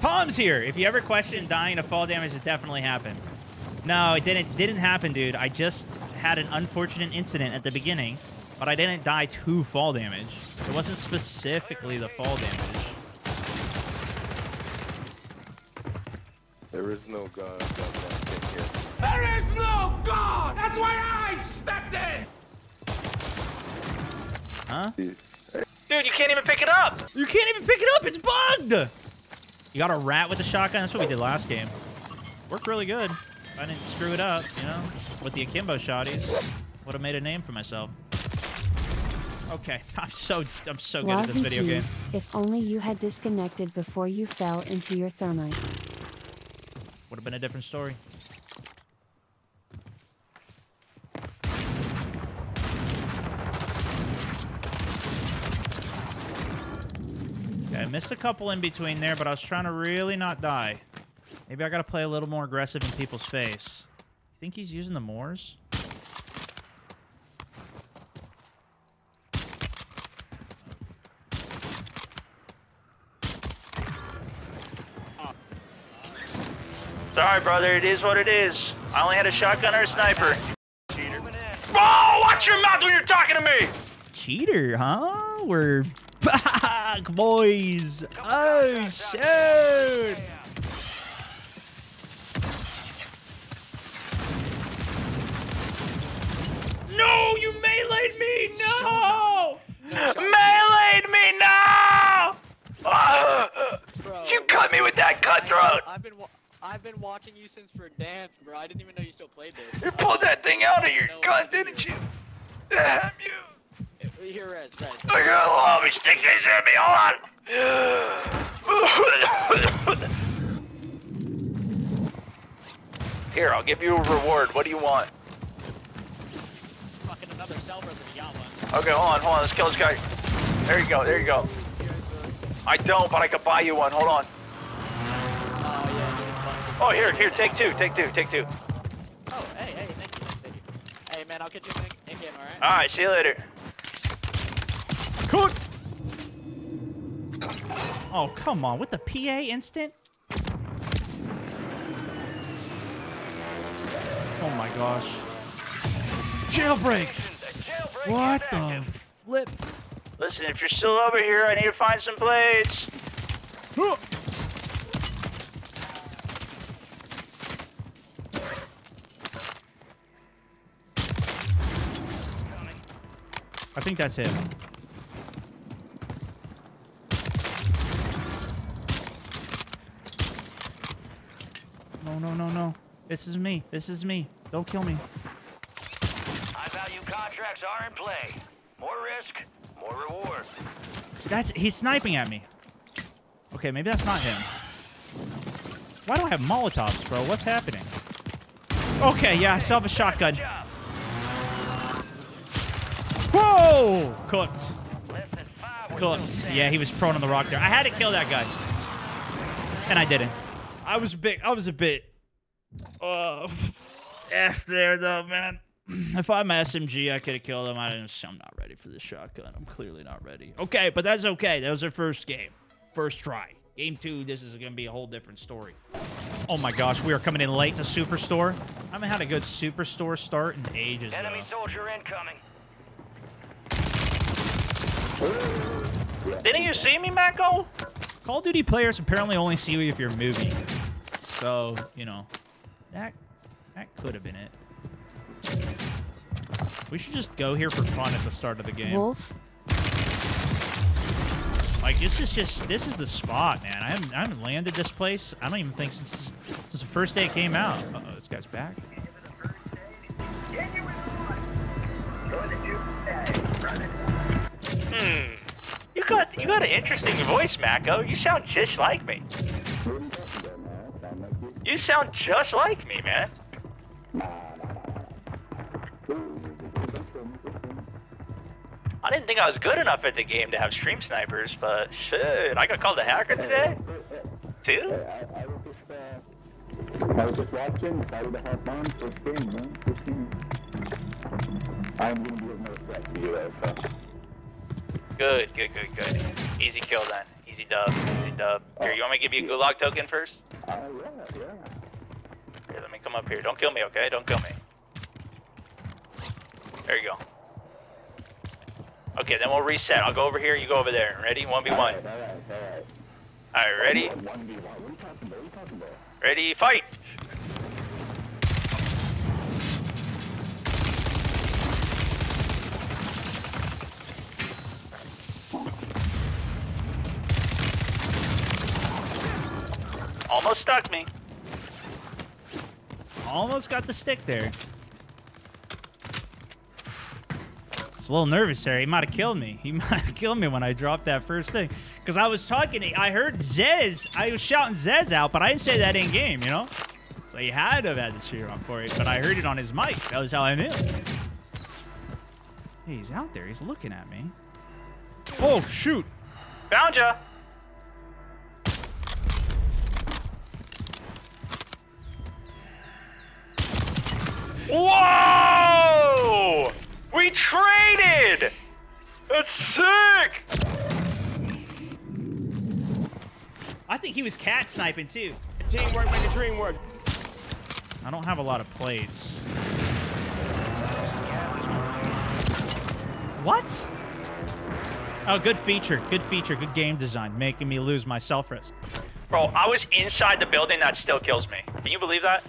Tom's here. If you ever question dying to fall damage, it definitely happened. No, it didn't. Didn't happen, dude. I just had an unfortunate incident at the beginning, but I didn't die to fall damage. It wasn't specifically the fall damage. There is no God that's in here. There is no God! That's why I stepped in! Huh? Dude, Dude, you can't even pick it up. You can't even pick it up. It's bugged. You got a rat with the shotgun. That's what we did last game. Worked really good. I didn't screw it up, you know, with the akimbo shotties. Would have made a name for myself. Okay, I'm so I'm so good at this video game. If only you had disconnected before you fell into your thermite. Would have been a different story. Okay, I missed a couple in between there, but I was trying to really not die. Maybe I gotta play a little more aggressive in people's face. You think he's using the Mors? Sorry, brother. It is what it is. I only had a shotgun or a sniper. Cheater. Oh, watch your mouth when you're talking to me. Cheater, huh? We're back, boys. Oh, shoot. No, you meleeed me. No. Meleeed me now. you cut me with that cutthroat. I've been I've been watching you since Verdansk, bro. I didn't even know you still played this. You pulled that thing out of your No, gun, didn't. didn't you? Damn you. Here, Rez, Rez. Got let me stick this in me. Hold on. Here, I'll give you a reward. What do you want? Fucking another brother you got. Okay, hold on, hold on. Let's kill this guy. There you go, there you go. I don't, but I could buy you one. Hold on. Oh yeah, it was fun. Oh, here, here. Take two, take two, take two. Oh, hey, hey, thank you, thank you. Hey man, I'll get you in, in game, all right? All right, see you later. Cook. Oh, come on. With the PA instant? Oh my gosh. Jailbreak. What the flip? Listen, if you're still over here, I need to find some blades. Huh. I think that's him. No, no, no, no. This is me. This is me. Don't kill me. High value contracts are in play. More risk, more reward. That's he's sniping at me. Okay, maybe that's not him. Why do I have Molotovs, bro? What's happening? Okay, yeah, I still have a shotgun. Whoa! Cooked. Less than five. will Cooked. Yeah, he was prone on the rock there. I had to kill that guy. And I didn't. I was a bit I was a bit uh F there though, man. If I'm SMG, I could have killed him. I didn't, I'm not ready for this shotgun. I'm clearly not ready. Okay, but that's okay. That was our first game. First try. Game two, this is going to be a whole different story. Oh my gosh, we are coming in late to Superstore. I haven't had a good Superstore start in ages. Enemy though. soldier incoming. Didn't you see me, Mako? Call of Duty players apparently only see you if you're moving. So, you know, that that could have been it. We should just go here for fun at the start of the game. Wolf, Like this is just this is the spot, man. I haven't I haven't landed this place. I don't even think since since the first day it came out. Uh oh, this guy's back. Hmm. You got you got an interesting voice, Mako. You sound just like me. You sound just like me, man. I didn't think I was good enough at the game to have stream snipers, but shit, I got called a hacker today? Too? I, was just, I was just watching, decided to hop on, first game, man, first game. I'm gonna be of no threat to you, though, so. Good, good, good, good. Easy kill then. Easy dub, easy dub. Here, you want me to give you a gulag token first? Uh, yeah, yeah. Here, let me come up here. Don't kill me, okay? Don't kill me. There you go. Okay, then we'll reset. I'll go over here, you go over there. Ready? 1v1. Alright, alright, alright. Alright, ready? 1v1. What are you talking about? What are you talking about? Ready, fight! Almost stuck me. Almost got the stick there. was a little nervous there. He might have killed me. He might have killed me when I dropped that first thing. Because I was talking, I heard Zez. I was shouting Zez out, but I didn't say that in game, you know? So he had to have had the spear on for it, but I heard it on his mic. That was how I knew. Hey, he's out there. He's looking at me. Oh, shoot. Found ya! Whoa! We traded! That's sick! I think he was cat sniping, too. Teamwork make the dream work. I don't have a lot of plates. What? Oh, good feature. Good feature. Good game design. Making me lose my self-res. Bro, I was inside the building that still kills me. Can you believe that?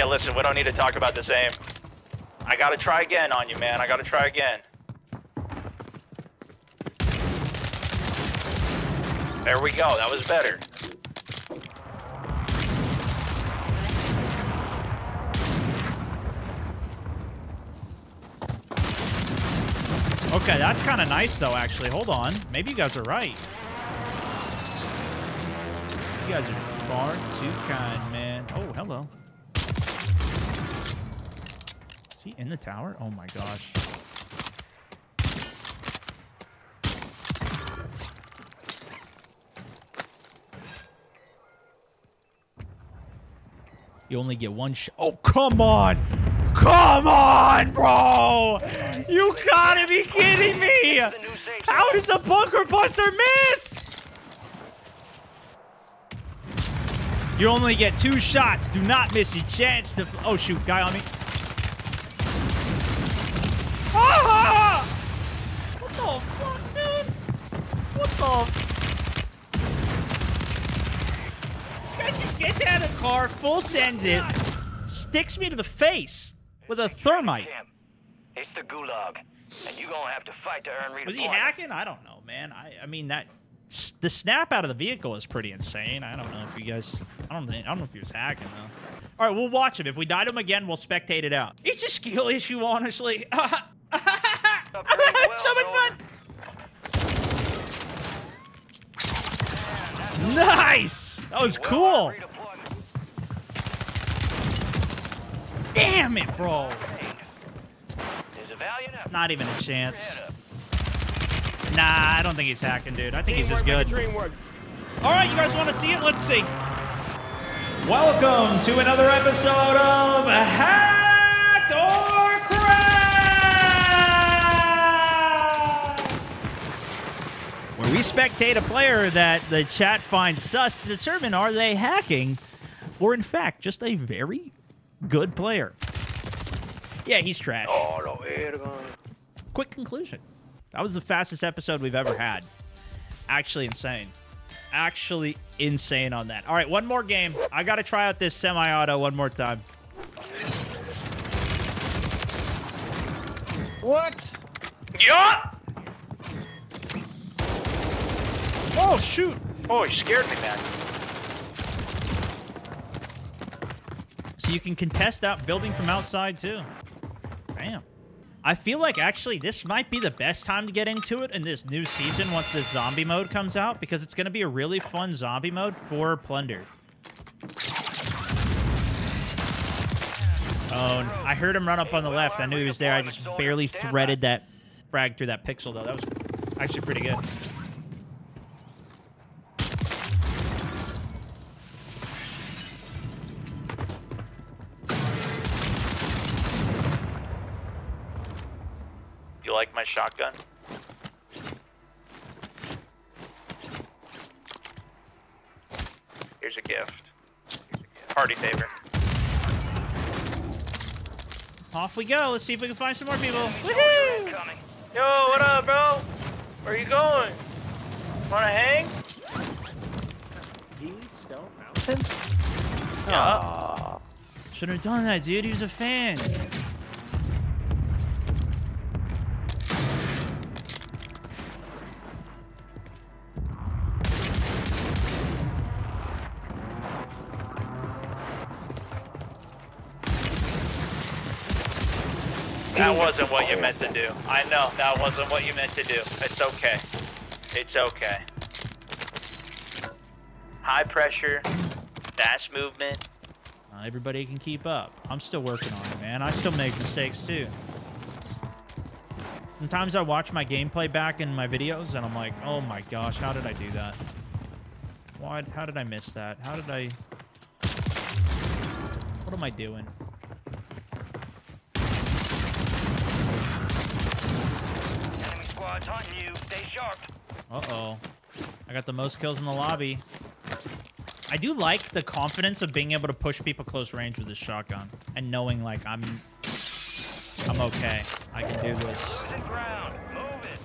Okay, listen, we don't need to talk about the same. I gotta try again on you, man. I gotta try again. There we go. That was better. Okay, that's kind of nice, though, actually. Hold on. Maybe you guys are right. You guys are far too kind, man. Oh, hello. Is he in the tower? Oh, my gosh. You only get one shot. Oh, come on! Come on, bro! You gotta be kidding me! How does a bunker buster miss? You only get two shots. Do not miss your chance to. Oh shoot, guy on me. Ah! What the fuck, dude? The? This guy just gets out of the car, full sends it, sticks me to the face with a thermite. It's the gulag, and you're gonna have to fight to earn redeployment. Was he hacking? I don't know, man. I, I mean that the snap out of the vehicle is pretty insane. I don't know if you guys. I don't. think- I don't know if he was hacking though. All right, we'll watch him. If we die to him again, we'll spectate it out. It's a skill issue, honestly. so much fun. Nice. That was cool. Damn it, bro. Is it valiant? Not even a chance. Nah, I don't think he's hacking, dude. I think he's just good. the dream work. All right, you guys want to see it? Let's see. Welcome to another episode of Hacked we spectate a player that the chat finds sus to determine are they hacking or, in fact, just a very good player. Yeah, he's trash. Quick conclusion. That was the fastest episode we've ever had. Actually insane. Actually insane on that. All right, one more game. I got to try out this semi-auto one more time. What? Yeah! Oh, shoot. Oh, you scared me, man. So you can contest that building from outside, too. Damn. I feel like, actually, this might be the best time to get into it in this new season once this zombie mode comes out, because it's going to be a really fun zombie mode for Plunder. Oh, I heard him run up on the left. I knew he was there. I just barely threaded that frag through that pixel, though. That was actually pretty good. You like my shotgun? Here's a gift. Party favor. Off we go. Let's see if we can find some more people. Incoming. Yo, what up, bro? Where are you going? Wanna hang? He Stone Mountain? Yeah. Shouldn't have done that, dude. He was a fan. That wasn't what you meant to do. I know, that wasn't what you meant to do. It's okay. It's okay. High pressure, fast movement. Not everybody can keep up. I'm still working on it, man. I still make mistakes too. Sometimes I watch my gameplay back in my videos and I'm like, oh my gosh, how did I do that? Why? How did I miss that? How did I? What am I doing? Enemy squad's hunting you. Stay sharp. Uh-oh. I got the most kills in the lobby. I do like the confidence of being able to push people close range with this shotgun and knowing like I'm I'm okay. I can do this. Losing ground. Move it.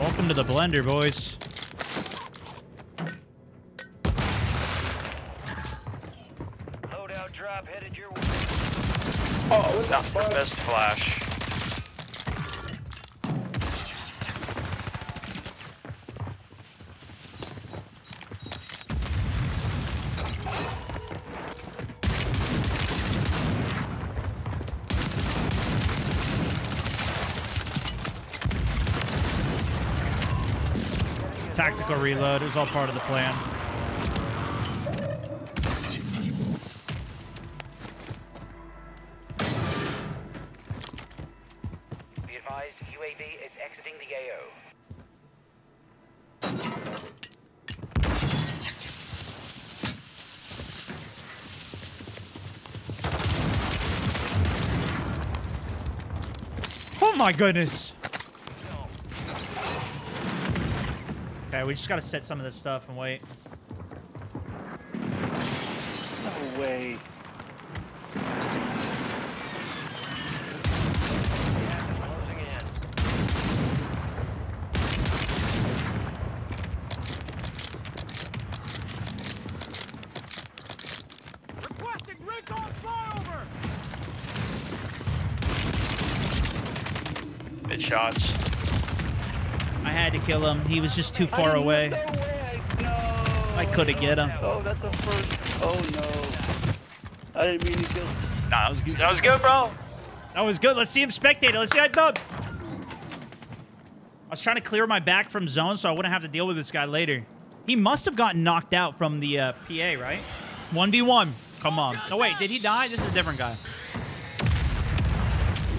Welcome to the blender, boys. Loadout drop headed your way. Oh, not the best flash. Tactical reload is all part of the plan. Oh my goodness. Okay, we just gotta set some of this stuff and wait. No way. Shots. I had to kill him. He was just too far away. No way. No. I could've get him. Oh, that's the first. Oh no. I didn't mean to kill. Nah, that was good. That was good, bro. That was good. Let's see him spectate. Let's see that dub. I was trying to clear my back from zone so I wouldn't have to deal with this guy later. He must have gotten knocked out from the uh, PA, right? 1v1. Come on. No, wait. Did he die? This is a different guy.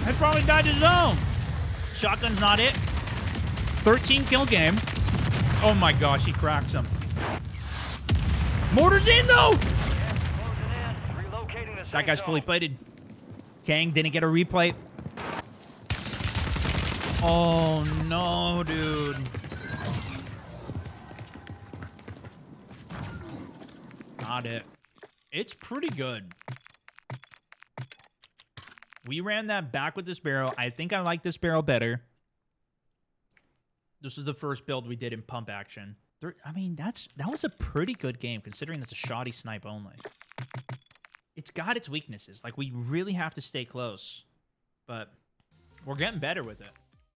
He probably died to zone. Shotgun's not it. 13 kill game. Oh my gosh, he cracks him. Mortar's in though. That guy's fully plated. Kang didn't get a replay. Oh no, dude. Not it. It's pretty good. We ran that back with this barrel. I think I like this barrel better. This is the first build we did in pump action. I mean, that's that was a pretty good game considering it's a shoddy snipe only it's got its weaknesses. Like we really have to stay close, but we're getting better with it.